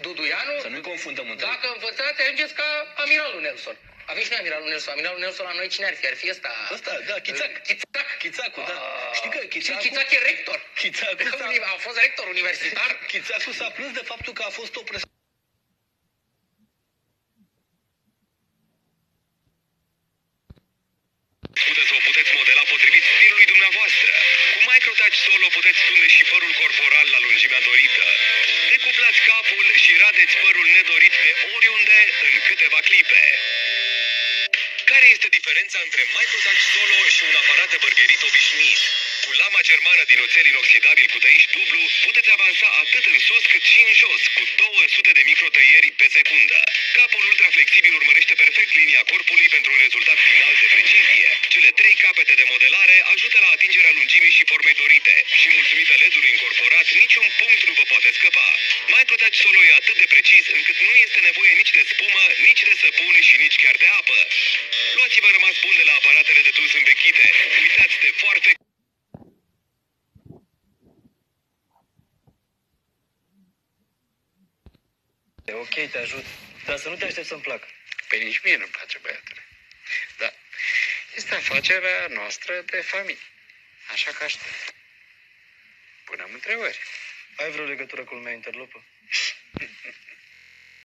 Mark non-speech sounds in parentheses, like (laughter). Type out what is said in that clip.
Duduianu, Să nu confundăm între dacă învățați, ajungeți ca amiralul Nelson. Avem și noi amiralul Nelson. Amiralul Nelson la noi cine ar fi? Ar fi ăsta... Ăsta, da, Chițac. Chițac. Chițacu, da. Ah. Știi că Și Chițacu... Chițac e rector. Chițacu s-a, A fost rector universitar. (laughs) Chițacu s-a plâns de faptul că a fost o presă Puteți să o puteți modela potrivit stilului dumneavoastră. Cu Microtouch Solo puteți tunde și părul corporal la lungimea dorită. Decuplați capul și radeți părul nedorit de oriunde în câteva clipe. Care este diferența între Microtouch Solo și un aparat de bărgherit obișnuit? Cu lama germană din oțel inoxidabil cu tăiș dublu, puteți avansa atât în sus cât și în jos, cu 200 de microtăieri pe secundă. Capul ultraflexibil urmărește perfect linia corpului pentru un rezultat final de precizie. Cele trei capete de modelare ajută la atingerea lungimii și formei dorite și mulțumită LED-ului incorporat, niciun punct nu vă poate scăpa. Microtouch Solo e atât de precis încât nu este nevoie nici de spumă, nici de săpun și nici chiar de apă. Luați-vă rămas bun de la aparatele de tuns învechite. Uitați de foarte E ok, te ajut. Dar să nu te aștept să-mi plac. Pe nici mie nu-mi place, băiatule. Da. Este afacerea noastră de familie. Așa că aștept am întrebări. Ai vreo legătură cu lumea interlopă?